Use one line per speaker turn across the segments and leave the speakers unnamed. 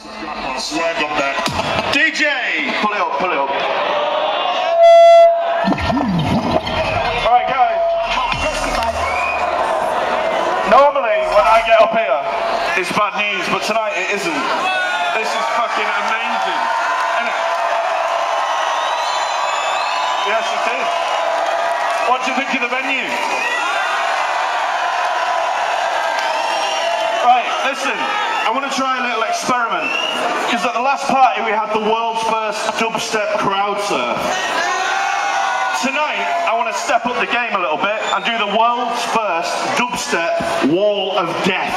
Swagger back. DJ!
Pull it up, pull it up. Alright, guys. Normally, when I get up here, it's bad news, but tonight it isn't. This is fucking amazing. Yes, it is. What do you think of the venue? Right, listen, I want to try a little experiment. Because at the last party we had the world's first dubstep crowd surf. Tonight, I want to step up the game a little bit and do the world's first dubstep wall of death.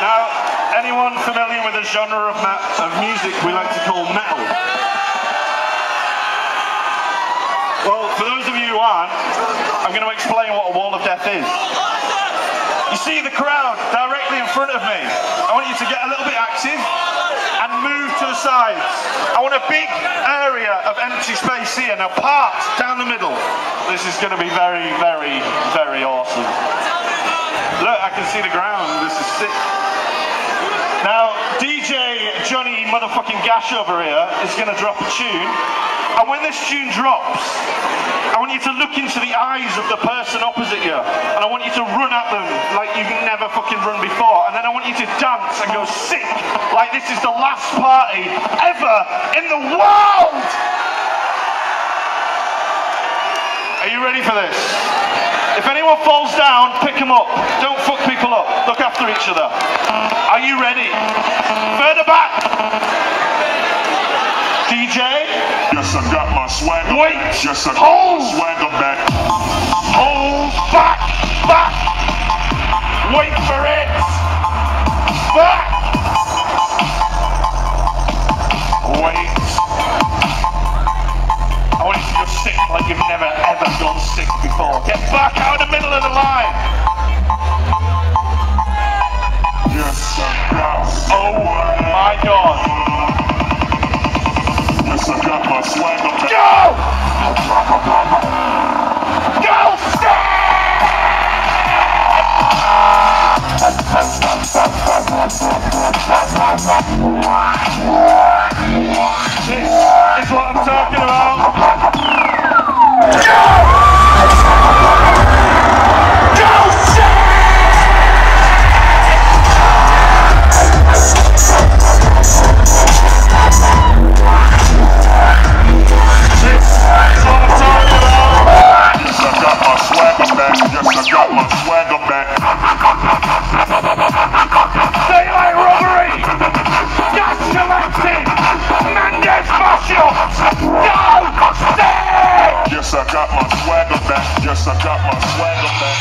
Now, anyone familiar with a genre of, of music we like to call metal? Well, for those of you who aren't, I'm going to explain what a wall of death is. See the crowd directly in front of me. I want you to get a little bit active and move to the sides. I want a big area of empty space here. Now part down the middle. This is going to be very, very, very awesome. Look, I can see the ground. This is sick. Now, motherfucking Gash over here is going to drop a tune. And when this tune drops, I want you to look into the eyes of the person opposite you. And I want you to run at them like you've never fucking run before. And then I want you to dance and go sick like this is the last party ever in the world. Are you ready for this? If anyone falls down, pick them up. Don't fuck people up. Look after each other. Are you ready? Further back. DJ.
Yes, I got my swagger.
Wait.
Yes, I got
Hold.
my swagger back.
Hold back. Back. Sick. Get back out of the middle of the line.
Yes, I got
Oh my god.
Yes, I got my swagger back.
Go! Go This is what I'm talking about.
Got my swagger back. Yes, I got my swagger back.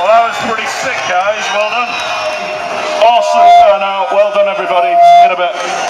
Well, that was pretty sick, guys. Well done. Awesome turnout. Well done, everybody. In a bit.